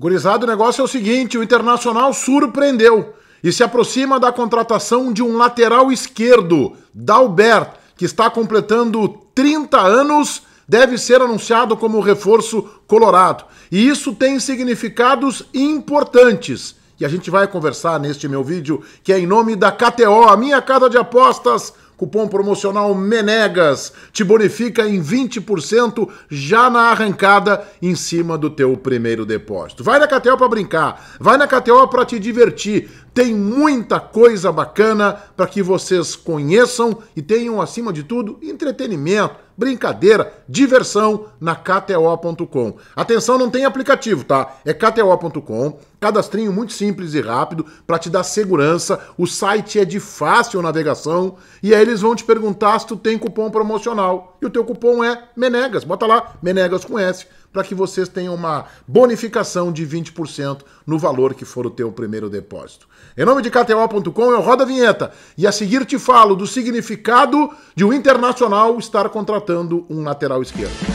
Gurizado, o negócio é o seguinte: o Internacional surpreendeu e se aproxima da contratação de um lateral esquerdo, Dalbert, que está completando 30 anos, deve ser anunciado como reforço colorado. E isso tem significados importantes. E a gente vai conversar neste meu vídeo, que é em nome da KTO, a minha casa de apostas Cupom promocional Menegas te bonifica em 20% já na arrancada em cima do teu primeiro depósito. Vai na KTO para brincar, vai na KTO para te divertir. Tem muita coisa bacana para que vocês conheçam e tenham acima de tudo entretenimento, brincadeira, diversão na KTO.com. Atenção, não tem aplicativo, tá? É KTO.com. Cadastrinho muito simples e rápido para te dar segurança. O site é de fácil navegação e aí eles vão te perguntar se tu tem cupom promocional. E o teu cupom é Menegas. Bota lá, Menegas com S, para que vocês tenham uma bonificação de 20% no valor que for o teu primeiro depósito. Em nome de KTO.com, eu rodo a vinheta e a seguir te falo do significado de um internacional estar contratando um lateral esquerdo.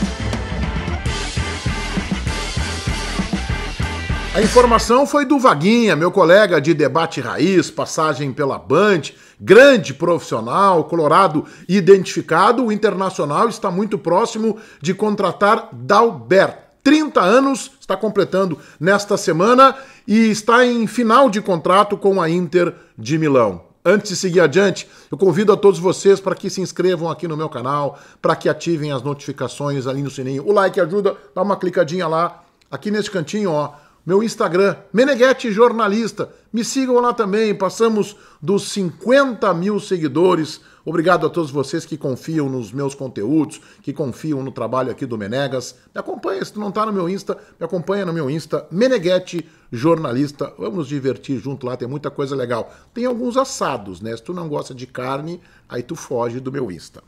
A informação foi do Vaguinha, meu colega de debate raiz, passagem pela Band, grande profissional, colorado identificado. O Internacional está muito próximo de contratar Dalbert. 30 anos, está completando nesta semana e está em final de contrato com a Inter de Milão. Antes de seguir adiante, eu convido a todos vocês para que se inscrevam aqui no meu canal, para que ativem as notificações ali no sininho. O like ajuda, dá uma clicadinha lá, aqui nesse cantinho, ó meu Instagram, Meneghetti Jornalista. Me sigam lá também, passamos dos 50 mil seguidores. Obrigado a todos vocês que confiam nos meus conteúdos, que confiam no trabalho aqui do Menegas. Me acompanha, se tu não tá no meu Insta, me acompanha no meu Insta, Meneghetti Jornalista. Vamos nos divertir junto lá, tem muita coisa legal. Tem alguns assados, né? Se tu não gosta de carne, aí tu foge do meu Insta.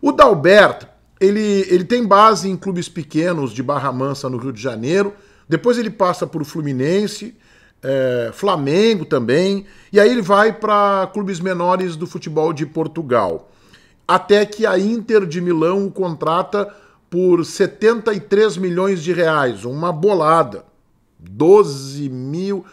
O Dalbert, ele, ele tem base em clubes pequenos de Barra Mansa, no Rio de Janeiro, depois ele passa por Fluminense, é, Flamengo também, e aí ele vai para clubes menores do futebol de Portugal. Até que a Inter de Milão o contrata por 73 milhões de reais, uma bolada. 12 mil.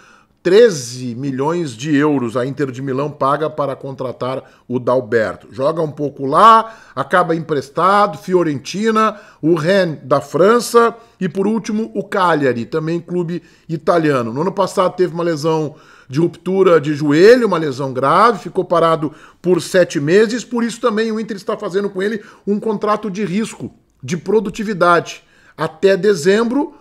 13 milhões de euros a Inter de Milão paga para contratar o Dalberto. Joga um pouco lá, acaba emprestado, Fiorentina, o Rennes da França e por último o Cagliari, também clube italiano. No ano passado teve uma lesão de ruptura de joelho, uma lesão grave, ficou parado por sete meses, por isso também o Inter está fazendo com ele um contrato de risco, de produtividade, até dezembro,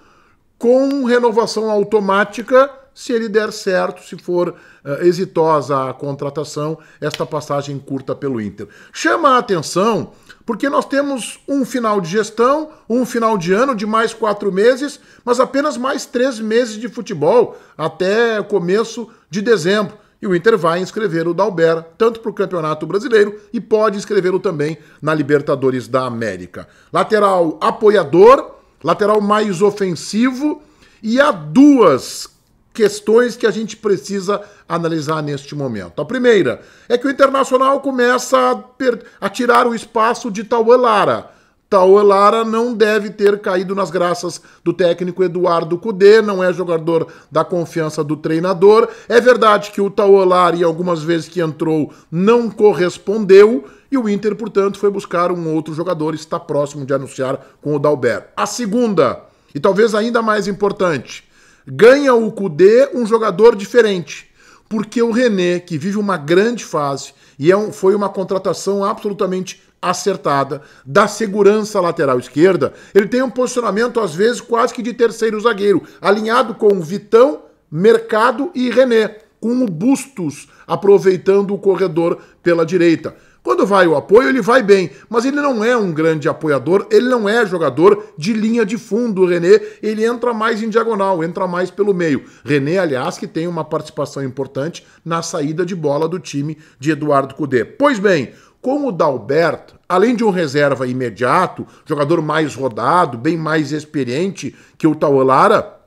com renovação automática se ele der certo, se for uh, exitosa a contratação, esta passagem curta pelo Inter. Chama a atenção porque nós temos um final de gestão, um final de ano de mais quatro meses, mas apenas mais três meses de futebol até começo de dezembro. E o Inter vai inscrever o Dalbert, tanto para o Campeonato Brasileiro e pode inscrevê-lo também na Libertadores da América. Lateral apoiador, lateral mais ofensivo, e há duas questões que a gente precisa analisar neste momento. A primeira é que o Internacional começa a, a tirar o espaço de Tauan Lara. Tauan Lara não deve ter caído nas graças do técnico Eduardo Cudê, não é jogador da confiança do treinador. É verdade que o Tauan Lara, e algumas vezes que entrou, não correspondeu, e o Inter, portanto, foi buscar um outro jogador, está próximo de anunciar com o Dalbert. A segunda, e talvez ainda mais importante, ganha o Cudê um jogador diferente. Porque o René, que vive uma grande fase, e é um, foi uma contratação absolutamente acertada, da segurança lateral esquerda, ele tem um posicionamento, às vezes, quase que de terceiro zagueiro, alinhado com Vitão, Mercado e René, com o Bustos aproveitando o corredor pela direita. Quando vai o apoio, ele vai bem, mas ele não é um grande apoiador, ele não é jogador de linha de fundo. O René, ele entra mais em diagonal, entra mais pelo meio. René, aliás, que tem uma participação importante na saída de bola do time de Eduardo Cudê. Pois bem, com o Dalberto, além de um reserva imediato, jogador mais rodado, bem mais experiente que o Taulara,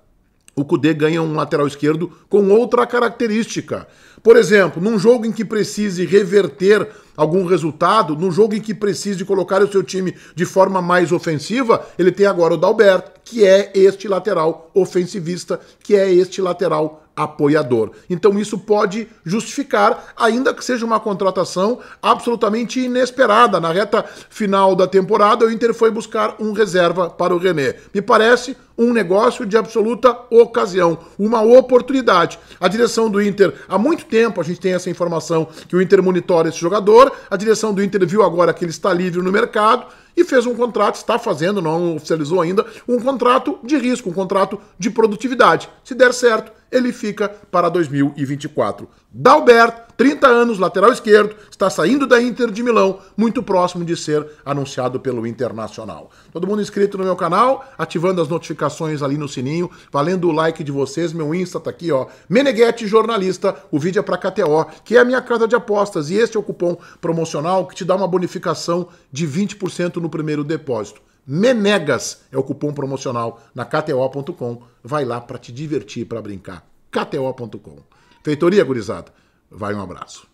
o Cudê ganha um lateral esquerdo com outra característica. Por exemplo, num jogo em que precise reverter algum resultado, num jogo em que precise colocar o seu time de forma mais ofensiva, ele tem agora o Dalberto, que é este lateral ofensivista, que é este lateral apoiador. Então isso pode justificar, ainda que seja uma contratação absolutamente inesperada. Na reta final da temporada, o Inter foi buscar um reserva para o René. Me parece um negócio de absoluta ocasião, uma oportunidade. A direção do Inter, há muito tempo a gente tem essa informação que o Inter monitora esse jogador, a direção do Inter viu agora que ele está livre no mercado e fez um contrato, está fazendo, não oficializou ainda, um contrato de risco, um contrato de produtividade. Se der certo, ele fica para 2024. Dalbert, 30 anos, lateral esquerdo, está saindo da Inter de Milão, muito próximo de ser anunciado pelo Internacional. Todo mundo inscrito no meu canal, ativando as notificações ali no sininho, valendo o like de vocês. Meu Insta tá aqui, ó, Meneghetti Jornalista. O vídeo é para KTO, que é a minha casa de apostas, e este é o cupom promocional que te dá uma bonificação de 20% no primeiro depósito. Menegas é o cupom promocional na KTO.com. Vai lá para te divertir, para brincar. KTO.com. Feitoria, gurizada. Vai um abraço.